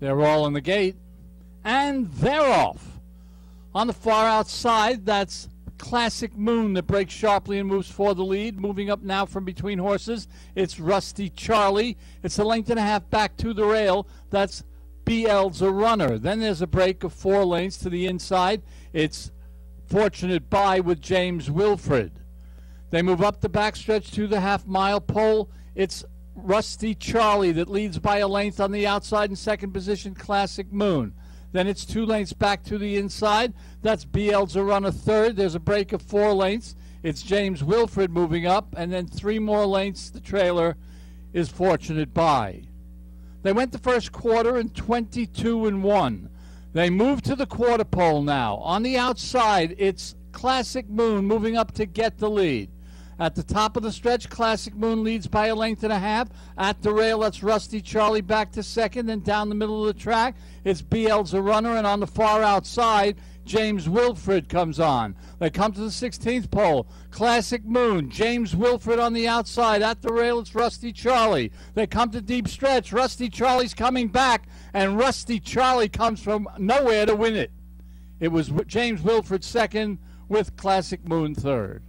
They're all in the gate. And they're off. On the far outside, that's Classic Moon that breaks sharply and moves for the lead. Moving up now from between horses, it's Rusty Charlie. It's a length and a half back to the rail. That's BL's a runner. Then there's a break of four lanes to the inside. It's Fortunate Buy with James Wilfred. They move up the backstretch to the half mile pole. It's Rusty Charlie that leads by a length on the outside in second position, Classic Moon. Then it's two lengths back to the inside. That's BL's a runner third. There's a break of four lengths. It's James Wilfred moving up, and then three more lengths. The trailer is Fortunate Buy. They went the first quarter in 22 and 1. They move to the quarter pole now. On the outside, it's Classic Moon moving up to get the lead. At the top of the stretch, Classic Moon leads by a length and a half. At the rail, that's Rusty Charlie back to second. Then down the middle of the track, it's BL's a runner. And on the far outside, James Wilfred comes on. They come to the 16th pole. Classic Moon, James Wilfred on the outside. At the rail, it's Rusty Charlie. They come to deep stretch. Rusty Charlie's coming back, and Rusty Charlie comes from nowhere to win it. It was James Wilfred second with Classic Moon third.